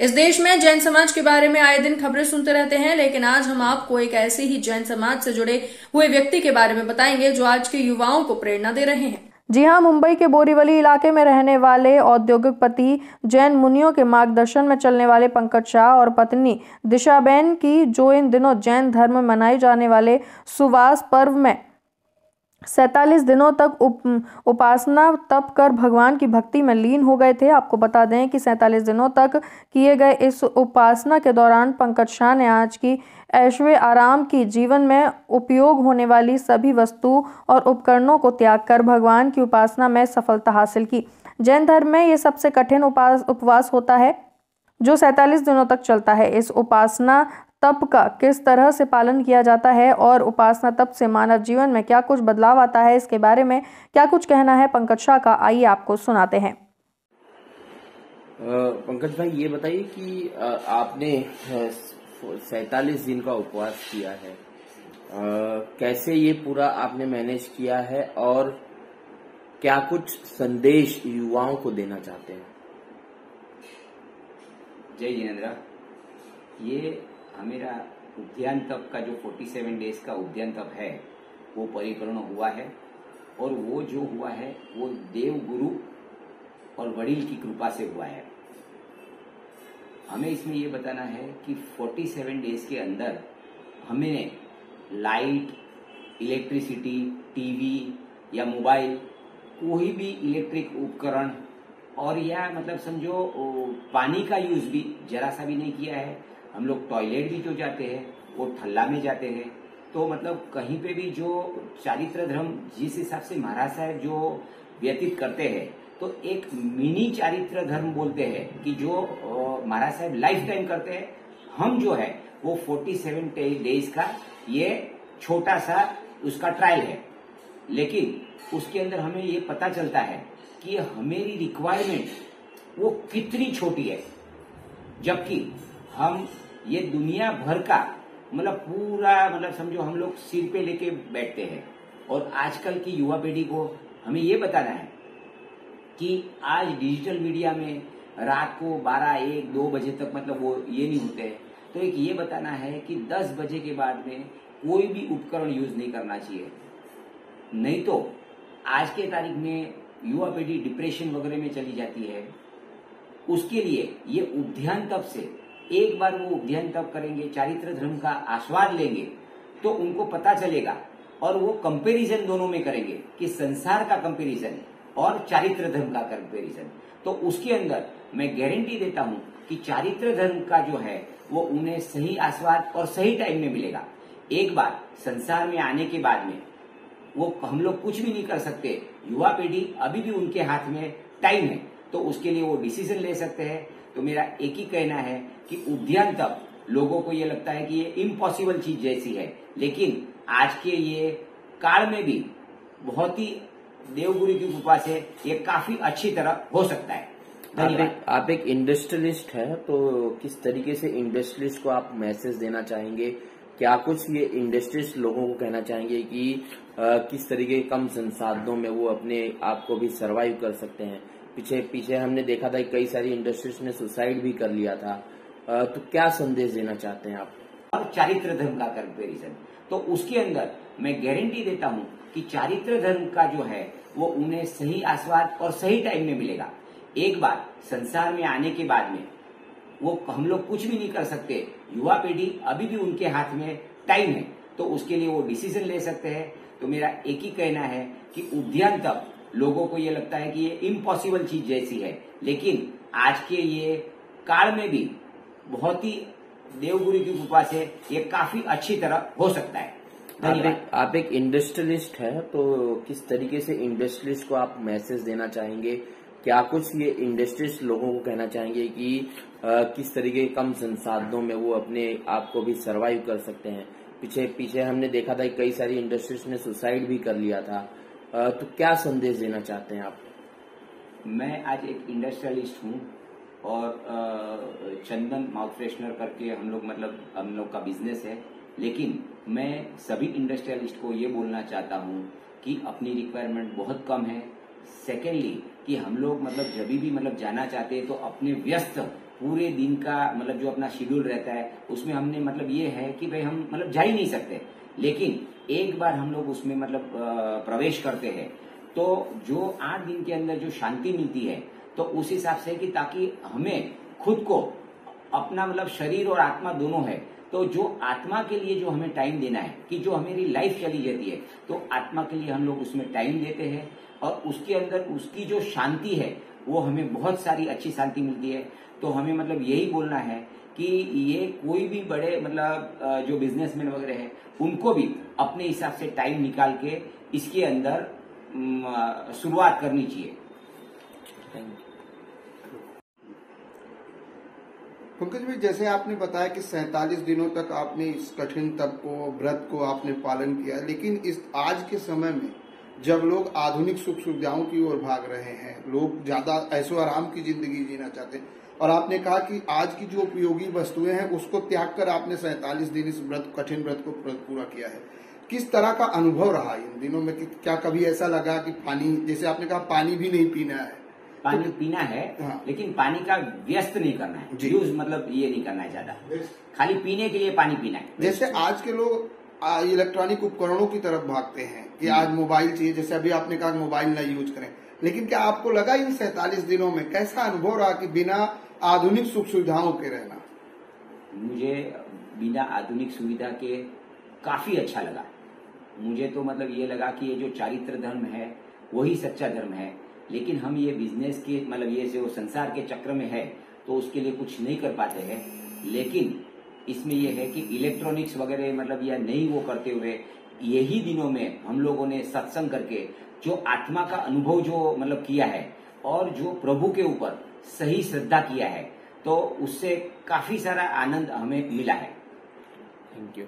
इस देश में जैन समाज के बारे में आए दिन खबरें सुनते रहते हैं, लेकिन आज हम आपको एक ऐसे ही जैन समाज से जुड़े हुए व्यक्ति के बारे में बताएँगे जो आज के युवाओं को प्रेरणा दे रहे हैं। जी हाँ मुंबई के बोरीवली इलाके में रहने वाले औद्योगिकपति जैन मुनियों के मार्गदर्शन में चलने वाले पंकज शाह और पत्नी दिशाबेन की जो इन दिनों जैन धर्म में मनाए जाने वाले सुवास पर्व में सैतालीस दिनों तक उप, उपासना तप कर भगवान की भक्ति में लीन हो गए थे। आपको बता दें कि सैतालीस दिनों तक किए गए इस उपासना के दौरान पंकज शाह ने आज की ऐश्वर्य आराम की जीवन में उपयोग होने वाली सभी वस्तु और उपकरणों को त्याग कर भगवान की उपासना में सफलता हासिल की। जैन धर्म में ये सबसे कठिन उपास उपवास होता है जो सैतालीस दिनों तक चलता है। इस उपासना तप का किस तरह से पालन किया जाता है और उपासना तप से मानव जीवन में क्या कुछ बदलाव आता है? इसके बारे में क्या कुछ कहना है? पंकज शाह का आइए आपको सुनाते हैं। पंकज भाई ये बताइए कि आपने सैतालीस दिन का उपवास किया है। कैसे ये पूरा आपने मैनेज किया है और क्या कुछ संदेश युवाओं को देना चाहते हैं? जय जिनेन्द्र। ये मेरा उद्यान तप का जो 47 डेज़ का उद्यान तप है, वो परिपूर्ण हुआ है और वो जो हुआ है, वो देव गुरु और वडील की कृपा से हुआ है। हमें इसमें ये बताना है कि 47 डेज़ के अंदर हमें लाइट इलेक्ट्रिसिटी टीवी या मोबाइल कोई भी इलेक्ट्रिक उपकरण और या मतलब समझो पानी का यूज़ भी जरा सा भी नहीं किया है। हम लोग टॉयलेट भी जो जाते हैं, वो ठल्ला में जाते हैं। तो मतलब कहीं पे भी जो चारित्र धर्म, जिस हिसाब से महाराज साहब जो व्यतीत करते हैं तो एक मिनी चारित्र धर्म बोलते हैं कि जो महाराज साहब लाइफ टाइम करते हैं। हम जो है, वो 47 डेज़ का ये छोटा सा उसका ट्रायल है। लेकिन उसके अंदर हमें ये पता चलता है कि हमेरी रिक्वायरमेंट वो कितनी छोटी है। जबकि हम ये दुनिया भर का मतलब पूरा मतलब समझो हम लोग सिर पे लेके बैठते हैं। और आजकल की युवा पीढ़ी को हमें ये बताना है कि आज डिजिटल मीडिया में रात को 12 एक, दो बजे तक मतलब वो ये नहीं होते तो एक ये बताना है कि 10 बजे के बाद में कोई भी उपकरण यूज़ नहीं करना चाहिए। नहीं तो आज के तारीख में युवा पीढ़ी डिप्रेशन वगैरह में चली जाती है। उसके लिए ये उद्यान तब से एक बार वो उद्ययन तब करेंगे, चारित्र धर्म का आस्वाद लेंगे तो उनको पता चलेगा। और वो कंपैरिजन दोनों में करेंगे कि संसार का कंपैरिजन और चारित्र धर्म का कंपैरिजन तो उसके अंदर मैं गारंटी देता हूँ कि चारित्र धर्म का जो है, वो उन्हें सही आस्वाद और सही टाइम में मिलेगा। एक बार संसार में आने के बाद में वो हम लोग कुछ भी नहीं कर सकते। युवा पीढ़ी अभी भी उनके हाथ में टाइम है। तो उसके लिए वो डिसीज़न ले सकते हैं। तो मेरा एक ही कहना है कि उद्यान तक लोगों को ये लगता है कि ये इम्पॉसिबल चीज़ जैसी है। लेकिन आज के ये काल में भी बहुत ही देवगुरु की कृपा से ये काफ़ी अच्छी तरह हो सकता है। आप एक, आप एक इंडस्ट्रियलिस्ट है तो किस तरीके से इंडस्ट्रियलिस्ट को आप मैसेज देना चाहेंगे? क्या कुछ ये इंडस्ट्रियलिस्ट लोगों को कहना चाहेंगे कि आ, किस तरीके कम संसाधनों में वो अपने आप को भी सरवाइव कर सकते हैं? पीछे पीछे हमने देखा था कई सारी इंडस्ट्रीज़ ने सुसाइड भी कर लिया था। तो क्या संदेश देना चाहते हैं आप? और चारित्र धर्म का कंपेरिजन तो उसके अंदर मैं गारंटी देता हूँ कि चारित्र धर्म का जो है, वो उन्हें सही आस्वाद और सही टाइम में मिलेगा। एक बार, संसार में आने के बाद में, वो हम लोग कुछ भी नहीं कर सकते। युवा पीढ़ी अभी भी उनके हाथ में टाइम है तो उसके लिए वो डिसीज़न ले सकते हैं। तो मेरा एक ही कहना है कि उद्यान तक लोगों को ये लगता है कि ये इम्पॉसिबल चीज़ जैसी है। लेकिन आज के ये काल में भी बहुत ही देवगुरु की कृपा से ये काफ़ी अच्छी तरह हो सकता है। आप एक, आप एक इंडस्ट्रियलिस्ट है तो किस तरीके से इंडस्ट्रियलिस्ट को आप मैसेज देना चाहेंगे? क्या कुछ ये इंडस्ट्रियलिस्ट लोगों को कहना चाहेंगे कि आ, किस तरीके कम संसाधनों में वो अपने आप को भी सरवाइव कर सकते हैं? पीछे पीछे हमने देखा था कई सारी इंडस्ट्रीज़ ने सुसाइड भी कर लिया था। तो क्या संदेश देना चाहते हैं आप? मैं आज एक इंडस्ट्रियलिस्ट हूँ और चंदन माउथ फ्रेशनर करके हम लोग मतलब हम लोग का बिज़नेस है। लेकिन मैं सभी इंडस्ट्रियलिस्ट को ये बोलना चाहता हूँ कि अपनी रिक्वायरमेंट बहुत कम है। सेकेंडली कि हम लोग मतलब जब भी मतलब जाना चाहते हैं तो अपने व्यस्त पूरे दिन का मतलब जो अपना शेड्यूल रहता है, उसमें हमने मतलब ये है कि भाई हम मतलब जा ही नहीं सकते। लेकिन एक बार हम लोग उसमें मतलब प्रवेश करते हैं तो जो आठ दिन के अंदर जो शांति मिलती है तो उस हिसाब से कि ताकि हमें खुद को अपना मतलब शरीर और आत्मा दोनों है तो जो आत्मा के लिए जो हमें टाइम देना है, कि जो हमारी लाइफ चली जाती है तो आत्मा के लिए हम लोग उसमें टाइम देते हैं और उसके अंदर उसकी जो शांति है, वो हमें बहुत सारी अच्छी शांति मिलती है। तो हमें मतलब यही बोलना है कि ये कोई भी बड़े मतलब जो बिजनेसमैन वगैरह है, उनको भी अपने हिसाब से टाइम निकाल के इसके अंदर शुरुआत करनी चाहिए। पंकज भाई, जैसे आपने बताया कि सैतालीस दिनों तक आपने इस कठिन तप को, व्रत को आपने पालन किया, लेकिन इस आज के समय में जब लोग आधुनिक सुख सुविधाओं की ओर भाग रहे हैं लोग ज़्यादा ऐसो आराम की ज़िंदगी जीना चाहते हैं। और आपने कहा कि आज की जो उपयोगी वस्तुएँ हैं उसको त्याग कर आपने सैतालीस दिन इस व्रत कठिन व्रत को पूरा किया है। किस तरह का अनुभव रहा इन दिनों में? कि क्या कभी ऐसा लगा कि पानी जैसे आपने कहा पानी भी नहीं पीना है? पानी तो, पीना है हाँ। लेकिन पानी का व्यस्त नहीं करना है। यूज़ मतलब ये नहीं करना है ज़्यादा। खाली पीने के लिए पानी पीना है। जैसे आज के लोग इलेक्ट्रॉनिक उपकरणों की तरफ़ भागते हैं। कि आज मोबाइल चाहिए, जैसे अभी आपने कहा मोबाइल ना यूज़ करें। लेकिन क्या आपको लगा इन सैतालीस दिनों में कैसा अनुभव रहा कि बिना आधुनिक सुख सुविधाओं के रहना? मुझे बिना आधुनिक सुविधा के काफ़ी अच्छा लगा। मुझे तो मतलब ये लगा कि ये जो चारित्र धर्म है, वही सच्चा धर्म है। लेकिन हम ये बिज़नेस के मतलब ये जो संसार के चक्र में है तो उसके लिए कुछ नहीं कर पाते हैं। लेकिन इसमें यह है कि इलेक्ट्रॉनिक्स वगैरह मतलब या नहीं वो करते हुए यही दिनों में हम लोगों ने सत्संग करके जो आत्मा का अनुभव जो मतलब किया है और जो प्रभु के ऊपर सही श्रद्धा किया है तो उससे काफ़ी सारा आनंद हमें मिला है। Thank you